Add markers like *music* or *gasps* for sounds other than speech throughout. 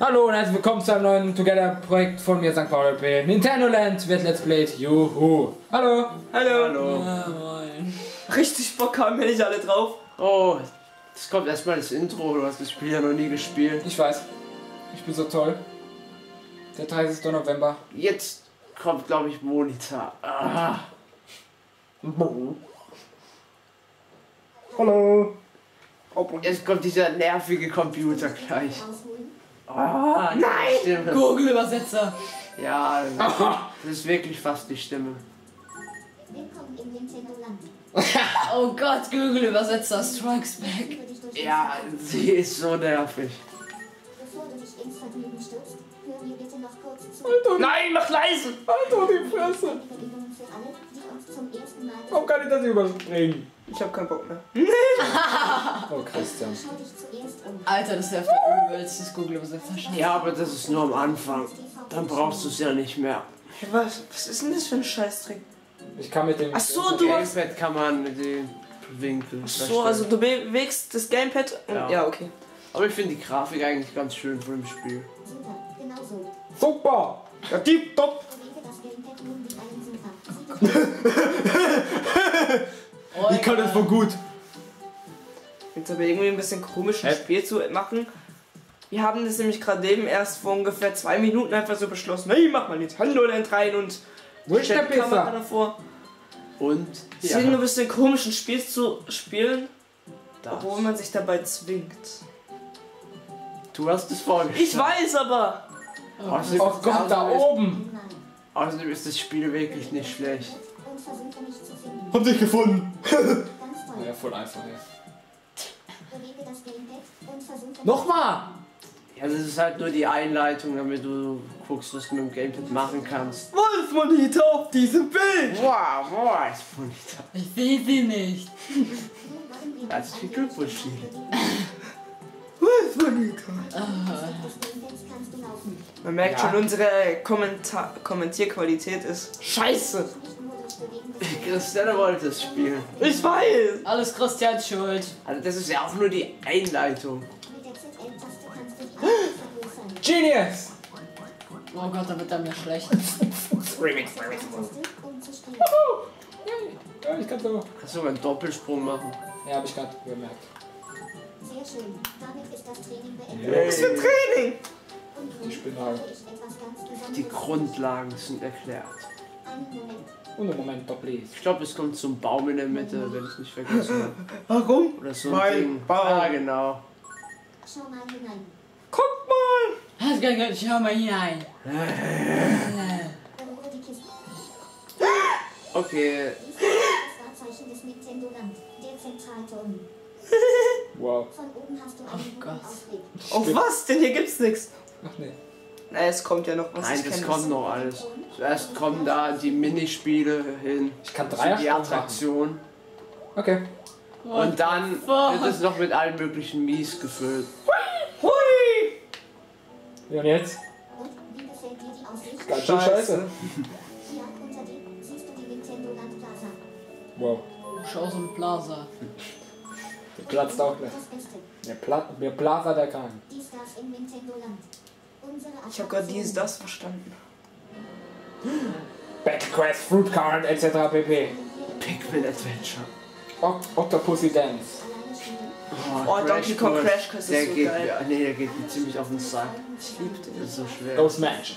Hallo und herzlich willkommen zu einem neuen Together-Projekt von mir, St. Paul LP. Nintendo Land wird Let's Played. Juhu. Hallo. Hallo. Hallo. Ja, moin. Richtig Bock haben wir nicht alle drauf. Oh, das kommt erstmal das Intro. Du hast das Spiel ja noch nie gespielt. Ich weiß. Ich bin so toll. Der 30. November. Jetzt kommt, glaube ich, Monitor. Ah. Hallo. Jetzt kommt dieser nervige Computer gleich. Ah, die Nein! Stimme. Google-Übersetzer. Ja, das ist wirklich fast die Stimme. Willkommen im Nintendo Land. *laughs* Oh Gott, Google-Übersetzer Strikes Back. Ja, sie ist so nervig. Bevor du dich ins Vergnügen stürzt, hör mir bitte noch kurz zu. Nein, mach leise! Alter, die Fresse. Warum kann ich das überspringen? Ich hab keinen Bock mehr. *laughs* Oh, Christian. Alter, das ist ja für übelstes Google-Übersetzer. Scheiße. Ja, aber das ist nur am Anfang. Dann brauchst du es ja nicht mehr. Was, was ist denn das für ein Scheißtrick? Ich kann mit dem... Ach so, du hast. Gamepad kann man den Winkel Ach so, also du bewegst das Gamepad. und- Ja. Ja, okay. Aber ich finde die Grafik eigentlich ganz schön von dem Spiel. Super, genau so. Super. Ja, tipptopp. *laughs* *laughs* Oh, Ich kann das voll gut. Jetzt aber irgendwie ein bisschen komisch, ein Hä? Spiel zu machen. Wir haben das nämlich gerade eben erst vor ungefähr zwei Minuten einfach so beschlossen. Hey, mach mal Nintendo Land rein und Wo ist Kamera davor. Und Deswegen nur ein bisschen komisch, ein Spiel zu spielen, das. obwohl man sich dabei zwingt. Du hast es vorgestellt. Ich weiß aber! Außerdem, Oh Gott, da oben. Außerdem ist das Spiel wirklich nicht schlecht. Und versuche mich zu. Hab dich gefunden. Ganz toll. Ja, voll einfach, ja. Bewege das Gamepad und versuche Nochmal. Ja, das ist halt nur die Einleitung, damit du guckst, was du mit dem Gamepad machen kannst. Wolfmonite auf diesem Bild! Wow, wow, ist da. Ich sehe sie nicht. Herzlichen Glückwunsch, Gamepads kannst du laufen. Man merkt Ja. schon, unsere Kommentar Kommentierqualität ist scheiße. Christiane wollte es spielen. Ich weiß! Alles Christians Schuld. Also das ist ja auch nur die Einleitung. Genius. Oh Gott, da wird er mir schlecht. Remix, Remix. Ja, ich kann so. Kannst du sogar einen Doppelsprung machen. Ja, hab ich gerade gemerkt. Sehr schön. Damit ist das Training beendet. Was für ein Training! Und nun Ich bin habe halt-. Die Grundlagen sind erklärt. Einen Moment. Und im Moment doch, please. Ich glaube, es kommt zum Baum in der Mitte, wenn ich es nicht vergessen habe. Warum? Oder so Mein ein Ding. Baum. Ja, genau. Schau mal hinein. Guck mal! Hast gar nicht, schau mal hinein. Okay. *laughs* Wow. Von oben hast du einen Gott. Ausblick. Auf was? Denn hier gibt's nichts. Ach nee. Na, es kommt ja noch was. nein, das kommt noch alles. Zuerst kommen da die Minispiele hin. Ich kann drei die Attraktion. Okay. Und dann wird es noch mit allen möglichen Mies gefüllt. Hui! Ja, und jetzt? Und wie gefällt dir die Aussicht? Ganz schön scheiße. Hier unter dir siehst du die Nintendo Land Plaza. Wow. Schau so ein Plaza. Der platzt auch gleich. Der, Pla der Plaza der Kran. Dies das im Nintendo Land. Ich habe gerade dies, das verstanden. *gasps* Backquest, Fruit Card, etc. pp. Pikmin Adventure. O Octopussy Dance. Spielen. Oh, Donkey Kong Crash Quest ist der so geht, geil. Nee, der geht mir ziemlich auf den Sack. Ich lieb den. Das ist so schwer. Go Smash.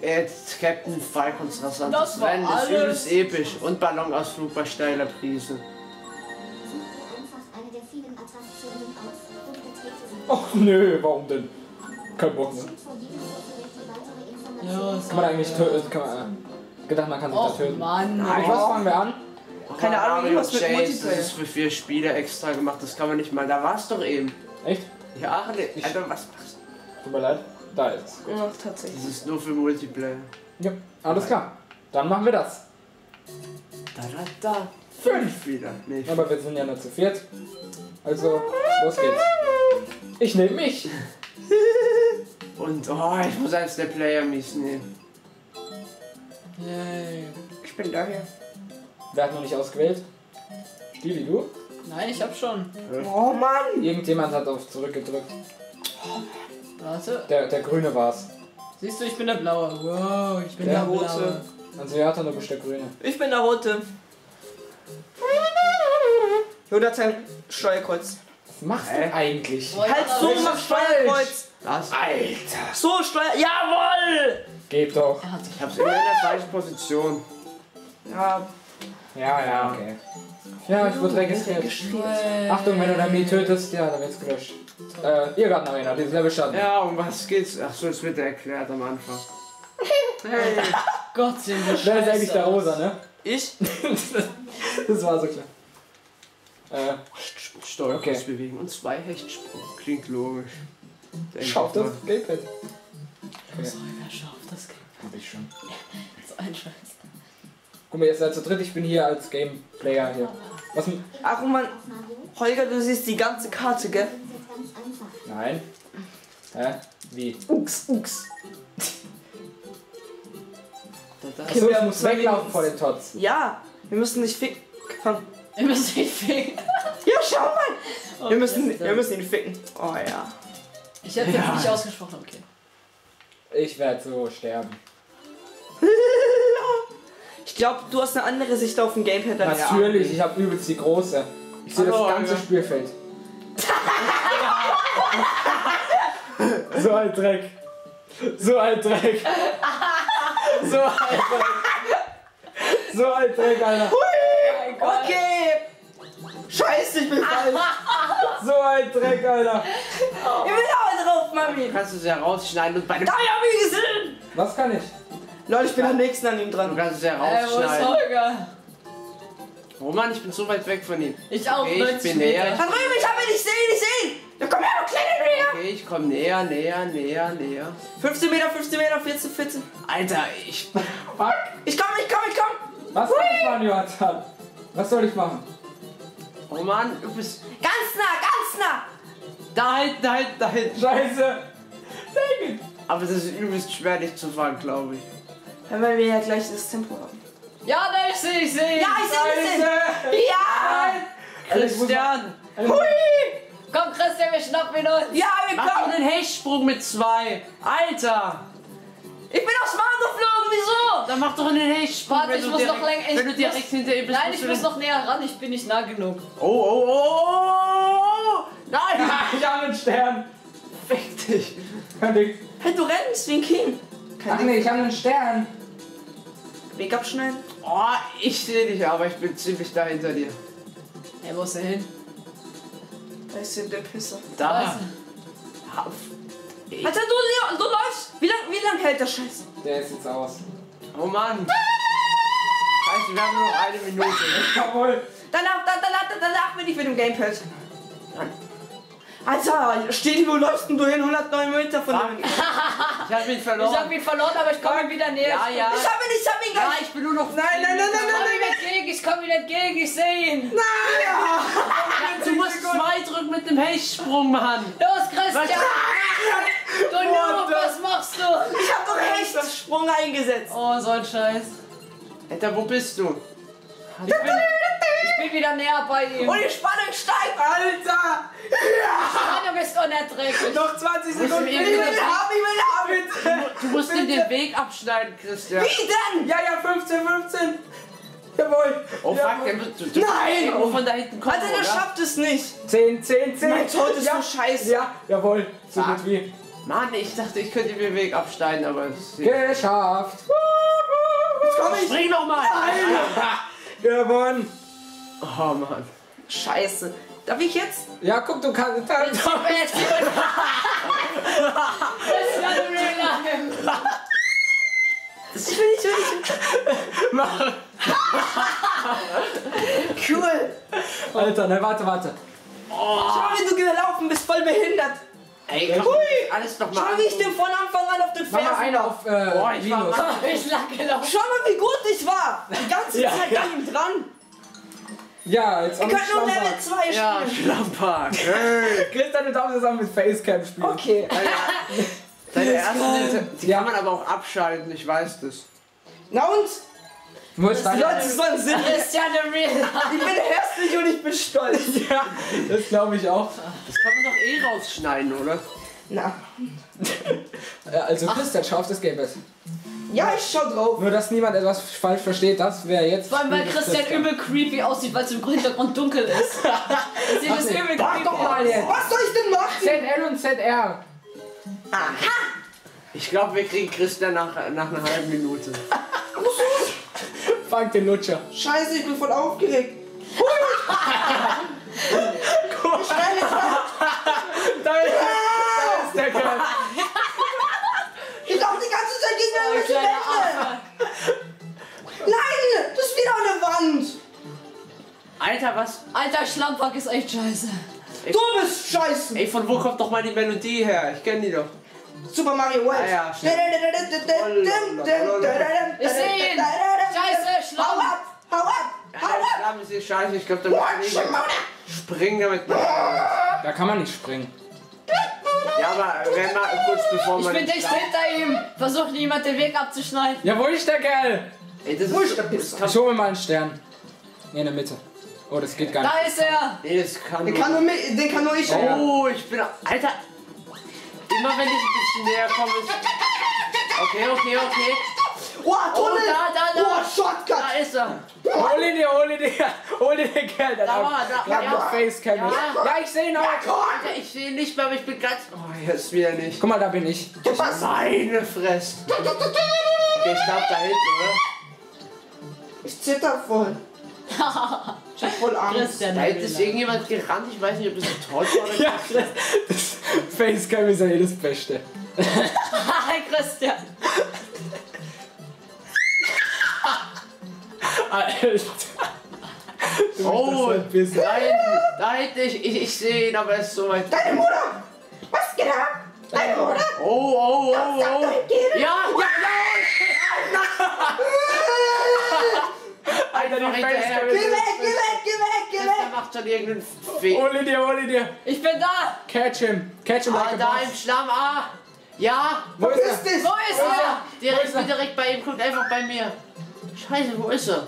Jetzt Captain Falcons rasantes Das war Rennen ist alles. übelst episch. Und Ballonausflug bei steiler Prise. Such dir einfach eine der vielen Attraktionen aus und betrete sie. Och nö, warum denn? Kein Bock mehr. Ja, es Kann man eigentlich töten? Kann man, äh, gedacht, man kann sich da töten. Mann. Mit was fangen wir an? Keine Ahnung, Mario irgendwas mit Chase, Multiplayer. Das ist für vier Spieler extra gemacht, das kann man nicht mal. Da war's doch eben. Echt? Ja, nee, Alter, was machst Tut mir leid. Da ist es. Ja, du? tatsächlich. Das ist nur für Multiplayer. Ja, alles klar. Dann machen wir das. Da, da, da. Fünf wieder. Nee, Aber wir sind ja nur zu viert. Also, los geht's. Ich nehme mich. *laughs* Und oh, ich muss eins der Player mies nehmen. Yay. Ich bin daher. Wer hat noch nicht ausgewählt? Stili, du? Nein, ich hab schon. Oh Mann! Irgendjemand hat auf zurückgedrückt. Warte. Der, der grüne war's. Siehst du, ich bin der Blaue. Wow, ich bin Der der, Rote. Blaue. Also ja, dann du bist der grüne. Ich bin der Rote. Jonathan, Steuerkreuz. Was machst du eigentlich? Oh, Halt so, mach Steuerkreuz. Was? Alter! So, Steuer. Jawoll! Geht doch. Ich hab's immer in der falschen Position. Ja, Ja, ja, okay. Ja, ich wurde registriert. Achtung, wenn du Mii tötest, ja, dann wird's gelöscht. Äh, Irrgarten Arena, dieses Level stand. Ja, um was geht's? Ach so, es wird erklärt am Anfang. Hey. *laughs* Gott, sind wir Wer ist eigentlich der. Rosa, ne? ich? *laughs* das war so klar. Äh, Steuerkreuz Okay. bewegen und zwei Hechtsprung. Klingt logisch. Ich das. Gamepad. So, wer schafft das? Hab ich schon. *laughs* So ein Scheiß. Guck mal, ihr seid zu dritt, ich bin hier als Gameplayer hier. Was? Ach, Mann. Mario, Holger, du siehst die ganze Karte, gell? das ist jetzt ganz einfach. Nein. Hä? Wie? Ux, ux. Okay, wir muss weglaufen vor den Tots. Ja, wir müssen nicht ficken. Komm. Ihr müsst ihn ficken. Ja, schau mal. Wir müssen, wir müssen ihn ficken. Oh ja. Ich hätte jetzt nicht ausgesprochen, okay. Ich werde so sterben. *laughs* Ich glaube, du hast eine andere Sicht auf dem Gamepad als ich. Natürlich, ich habe übelst die große. Ich sehe das ganze Holger. Spielfeld. *laughs* so ein Dreck. So ein Dreck. So ein Dreck. So ein Dreck, Alter. Okay. Scheiße, ich bin falsch. So ein Dreck, Alter. Ich drauf, Mami. Du kannst es ja rausschneiden und bei dem. Da hab ich gesehen. Was kann ich? Leute, ich bin am nächsten an ihm Du dran. kannst es ja Ey, wo ist rausschneiden. Holger? Oh Mann, ich bin so weit weg von ihm. Ich auch, Okay, ich 90 bin näher. Da drüben, ich hab ihn nicht sehen, nicht sehen. Ja, komm her, du kleine Näher. Okay, ich komm näher, näher, näher, näher. 15 Meter, 15 Meter, 14, 14. Alter, ich. Fuck. Ich komm, ich komm, ich komm. Was soll ich machen, Jonathan? Was soll ich machen? Oh Mann, du bist. Ganz nah, ganz nah. Da hinten, da hinten, da hinten. Scheiße. Dang it. Aber das ist übelst schwer, dich zu fangen, glaube ich. Ja, weil wir ja gleich das Tempo haben. Ja, ne, ich sehe, ich sehe. Ja, ich seh, ich. Ja. Christian! Hui. Komm, Christian, wir schnappen ihn uns. Ja, wir Mach kommen. einen Hechtsprung mit zwei! Alter! Ich bin aufs Maul geflogen, wieso? Dann mach doch einen Hechtsprung, Warte, wenn, ich du muss direkt, noch länger- ich wenn du muss- direkt hinter ihm bist. Nein, ich muss noch näher ran, ich bin nicht nah genug. Oh, oh, oh, oh! Nein! Ich habe einen Stern. Fick dich! Kein Ding. Hey, du rennst wie ein King. Ach nee, ich habe einen Stern. Weg abschneiden. Oh, ich sehe dich, aber ich bin ziemlich da hinter dir. Hey, wo ist er hin? Da ist hier der Pisser. Da! Alter, du, Leon, du läufst. Wie lang, wie lang hält der Scheiß? Der ist jetzt aus. Oh Mann! Scheiße, wir haben nur noch eine Minute. *laughs* Jawohl. Danach, da, danach, danach bin ich mit dem Gamepad. Alter, steh wo läufst denn du hin? 109 Meter von dem. *laughs* Ich hab ihn Ich verloren. hab ihn verloren, aber ich komme ihm wieder näher. Ja, ja. Ich hab ihn, ich hab ihn Ja, gleich. ich bin nur noch. Nein, nein, nein, nein, Ich nein, komm nein. ihm entgegen, ich komm ihm entgegen, ich sehe ihn. Du musst zwei drücken mit dem Hechtsprung, Mann! Los, Christian! Du Noob, was machst du? Ich hab doch echt Sprung eingesetzt. Oh, so ein Scheiß. Alter, wo bist du? Ich bin, ich bin wieder näher bei ihm. Und die Spannung steigt. Alter. Spannung ist unerträglich. Noch 20 Sekunden. Ich will haben, ich will haben. Du musst ihm den Weg abschneiden, Christian. Wie denn? Ja, ja, 15, 15. Jawohl. Oh fuck, der wird. Du, du Nein! Oh, von da hinten kommt. Alter, der oder? schafft es nicht. 10, 10, 10. Mein Tod ist ja. so scheiße. Ja, jawohl. So Ah. gut wie. Mann, ich dachte, ich könnte mir den Weg abschneiden, aber es Geschafft. Jetzt komm ich. Spring noch mal! Gewonnen. *laughs* Oh Mann. Scheiße. Darf ich jetzt? Ja, guck, du kannst. Christian, real life. Ich will nicht, will nicht. Cool. Alter, ne, warte, warte. Schau, wie du gelaufen bist, voll behindert. Ey, komm, Hui. alles noch Schau, wie ich den von Anfang an auf den Mach mal Fersen eine war. auf äh, Boah, ich war Ich lag gelaufen. Schau mal, wie gut ich war. Die ganze Ja, Zeit ja. Ja, jetzt Wir können nur Level 2 Ja, spielen. Schlamper. *laughs* Christian, du darfst zusammen mit Facecam spielen. Okay. *laughs* Deine erste, die Ja. kann man aber auch abschalten, ich weiß das. Na und? Du musst Die deine- Leute sollen Sinn. Christian, the real life. Ich bin hässlich und ich bin stolz. *laughs* Ja, das glaube ich auch. Das kann man doch eh rausschneiden, oder? Na. Also Christian, schau auf das Gelbe. Ja, ich schau drauf. Nur, dass niemand etwas falsch versteht, das wäre jetzt... Vor allem, weil Christian übel creepy aussieht, weil es im Hintergrund dunkel ist. *laughs* Das nee. übel creepy doch mal jetzt. Was soll ich denn machen? ZL und ZR. Ich glaube, wir kriegen Christian nach, nach einer halben Minute. Fang den Lutscher. Scheiße, ich bin voll aufgeregt. Da *laughs* ist, da ist der Kerl. Oh, irgendwelche kleiner. Affe. Nein, das ist wieder eine Wand. Alter, was? Alter, Schlammpack ist echt scheiße. Du bist scheiße. Ey, von wo kommt doch mal die Melodie her? Ich kenne die doch. Super Mario World. Ah ja. Ich seh ihn. Scheiße, Hau Schlamm. ab, hau ab, hau ab. Schlamm ist scheiße. Ich glaube, da muss man springen, damit. Da kann man nicht springen. Ja, aber wenn man kurz bevor Ich man. bin den dicht hinter ihm. Versucht niemand den Weg abzuschneiden. Ja, wo ist der Kerl? Ey, das Wo ist. der Pisser? Ich hole mir mal einen Stern. Nee, in der Mitte. Oh, das geht gar nicht. Da ist er. nee, das kann. Den nur- kann nur, mi- den kann nur ich. Oh, ich bin. Alter! Immer wenn ich ein bisschen näher komme, ist. Okay, okay, okay. Oh, Tunnel. Oh, da, da, da. Oh, Shortcut. Da ist er. Hol ihn dir, hol ihn dir. *laughs* Hol ihn den Kerl. Da war, da- klappt ja. noch Facecam Ja. Ja, ich sehe ihn auch. Alter, ich sehe ihn nicht mehr, aber ich bin ganz. Oh, jetzt wieder nicht. Guck mal, da bin ich. Du was? Meine Fresse. Okay, ich glaube da hinten, oder? Ich zitter voll. *laughs* Ich hab voll Angst. Christian. Da hinten ist irgendjemand gerannt. Ich weiß nicht, ob das ein Teufel war oder *laughs* Ja, das, das Facecam ist ja eh das Beste. Hi, Christian. Alter. Oh, bist das so ein bisschen- da hinten, da hinten, ich, ich, ich sehe ihn, aber er ist so weit. Deine Mutter. Was geht ab? Deine Mutter. Oh, oh, oh, oh. doch, geh. Ja, ja, *laughs* Alter, die Facecam Geh ist weg, geh weg, geh weg, geh Der weg. macht schon irgendeinen Fehler. Hol ihn dir, hol ihn dir. Ich bin da. Catch him. Catch him Ah, like da im. Schlamm, ah. Ja, Wo ist Verpiss er? Wo ist er? direkt, ist er? direkt bei ihm, guckt einfach bei mir. Scheiße, wo ist er?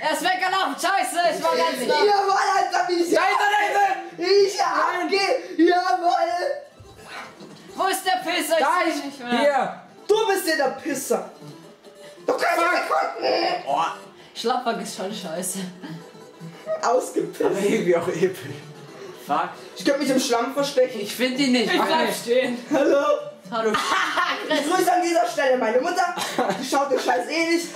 Er ist weggelaufen. Scheiße, ich war ganz nah. Jawohl, Alter, wie ich Da ist er, da Ich abgehe. Jawohl. Wo ist der Pisser? er. Da Ich nicht mehr. Hier. Du bist ja der Pisser. Du kannst nicht Oh, Schlampack ist schon scheiße. aber Ausgepisst. irgendwie auch episch. Fuck. Ich könnte mich im Schlamm verstecken. Ich finde ihn nicht. Ich bleib nee. stehen. Hallo. Hallo. Ich grüße an dieser Stelle meine Mutter. Die schaut den Scheiß eh nicht.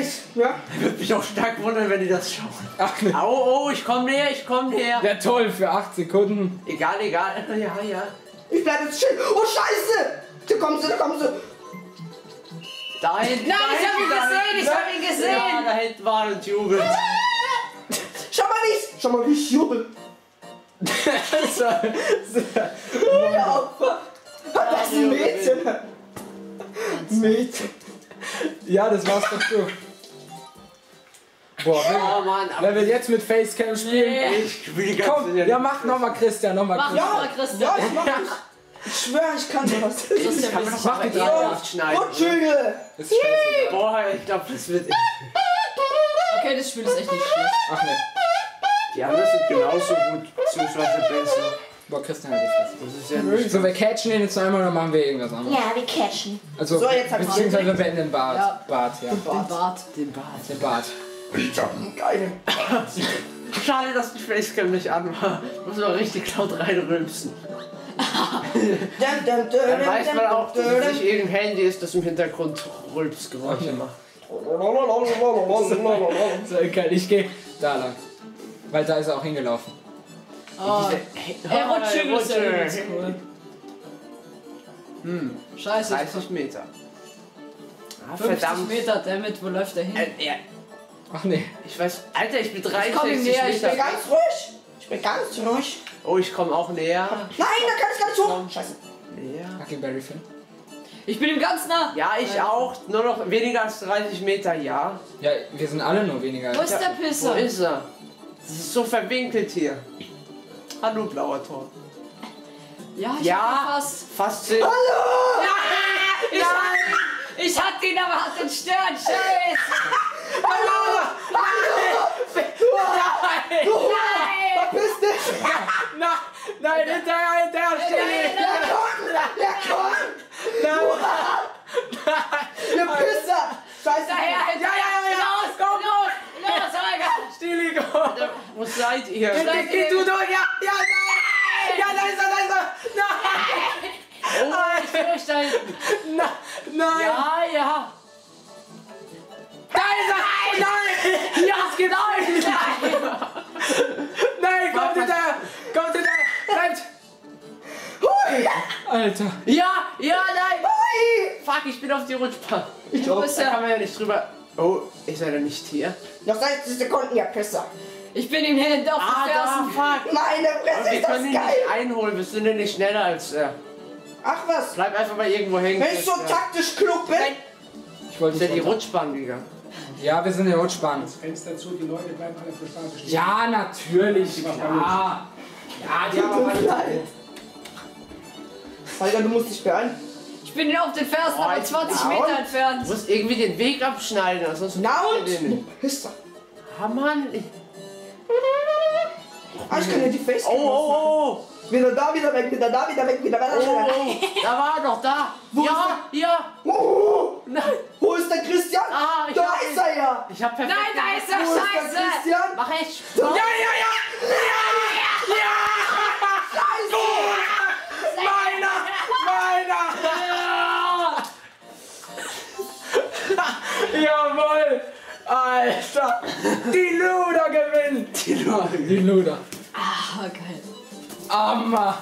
Ich, ja. Würde mich auch stark wundern, wenn die das schauen. Ach ne. Au, oh, ich komm näher, ich komm näher. Ja toll, für 8 Sekunden. Egal, egal. Ja, ja. Ich bleib jetzt stehen. Oh, Scheiße. Da kommst du, da kommst du. Da hinten. Nein, ich hab ihn gesehen, ich hab ihn gesehen. Ja, da hinten war und jubelt. *laughs* Schau mal, wie ich, schau mal, wie ich jubel. *laughs* so, so. Ja, Opfer. Das ist ein Mädchen. Mädchen. Ja, das war's doch du. Boah, wer, Oh Mann, wer aber will jetzt mit Facecam spielen? Nee. ich spiele die ganze Komm, Zeit. ja mach nochmal Christian, nochmal Mach Christian. mal, Ja, Christian. ich mach das. Ich schwör, ich kann sowas. Das ist ja kann man Mach die nicht schneiden. Und Schügel. Boah, ich glaube, das wird. Okay, das Spiel ist echt nicht schlecht. Ach ne. Die anderen sind genauso gut, beziehungsweise besser. Boah, Christian hat die. Das ist ja nicht. So, wir catchen ihn jetzt einmal oder machen wir irgendwas anderes? Ja, wir catchen. Also, So, jetzt hab ich beziehungsweise wir beenden den Bart. Ja. Bart, ja. Den Bart. Den Bart. Den Bart. Geil. Schade, dass die Facecam nicht an war. Muss man richtig laut reinrülpsen. Dum, Dann weiß man auch, dass es nicht irgendein Handy ist, das im Hintergrund Rülpsgeräusche macht. So, okay, ich geh da lang. Weil da ist er auch hingelaufen. Oh. Ey, Rutschhügel ist ja Rutsche. cool. Scheiße. 30 Meter. Ah, 50 verdammt. Meter, damit, wo läuft der hin? Äh, ja, Ach nee. ich weiß, Alter, ich bin 63 komm ihm näher, ich Ich bin Meter. ganz ruhig. Ich bin ganz ruhig. Oh, ich komme auch näher. Nein, da kann ich gar nicht hoch. Scheiße. Näher. Huckleberry Finn. Ich bin ihm ganz nah. Ja, ich auch. Nur noch weniger als 30 Meter, ja. Ja, wir sind alle nur weniger. Wo ist der Wo Pisser? ist er? Das ist so verwinkelt hier. Hallo, blauer Tor. Ja, ich Ja. hab ihn fast. Fast zehn. Ich, hab, ich hatte ihn, aber hat den Stern. Scheiße. Nein! Nein! verpiss dich! Na, nein, hinterher, hinterher, Stili! Ja, komm! Ja, komm! Ihr Pisser! Scheiße! Ja, ja, ja, ja! Los, komm, los! Los, Holger! Komm! Wo seid ihr? Geh, geh, geh du durch! Ja, ja, nein! Ja, da ist er, da ist er! Nein! Oh, ich fürchte. Na, nein! Ja, ja. Da ist er! Nein! Ja, genau. Nein, kommt hinterher! Kommt hinterher! Bleibt! Alter! Ja, ja, nein! Fuck, ich bin auf die Rutschbahn. Ich Da auch. kann man ja nicht drüber. Oh, ist er denn nicht hier? Noch 60 Sekunden, ihr Pisser! Ich bin ihm hinten auf Ah, den da, Fersen. fuck! Meine Fresse, Wir ist das können ihn nicht geil! einholen, wir sind ja nicht schneller als er. Ach was! Bleib einfach mal irgendwo hängen. Wenn ich so Christian. taktisch klug bin, Ich wollte ja die. Rutschbahn gegangen. Ja, wir sind in der Rutschbahn. Fenster zu, die Leute bleiben alle auf der Straße stehen. Ja, natürlich. Ja. Ja, die haben aber mir leid. Holger, du musst dich beeilen. Ich bin auf den Fersen, Oh, aber ich- 20 Ja, Meter und? entfernt. Du musst irgendwie den Weg abschneiden, Du nicht. Pisser. Ah, Mann! Ich- Ah, ich kann ja die Face Oh, oh, oh! Wieder da, wieder weg, wieder da, wieder weg, wieder Oh, weg. oh! Da war er doch da! Wo ja, ja! Oh, Nein! wo ist der Christian? Ah, ich da ist er ja. Ich hab perfekt. Nein, da ist er, Wo ist der scheiße. Christian? Mach echt! Ja, ja, ja! Ja! Ja! Alter! Die Luder gewinnt! Die Luder. Die Luder. Ah, geil. Amma.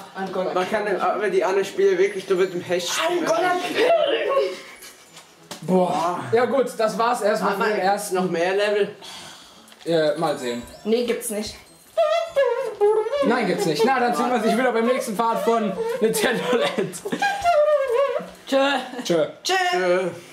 Man kann aber die anderen Spiele wirklich nur mit dem Hecht spielen. Boah. Ja gut, das war's erstmal für den erst ersten. noch mehr Level. Äh, mal sehen. Nee, gibt's nicht. Nein, gibt's nicht. Na, dann sieht man sich wieder beim nächsten Part von Nintendo Land. Tschö. Tschö. Tschüss. Äh.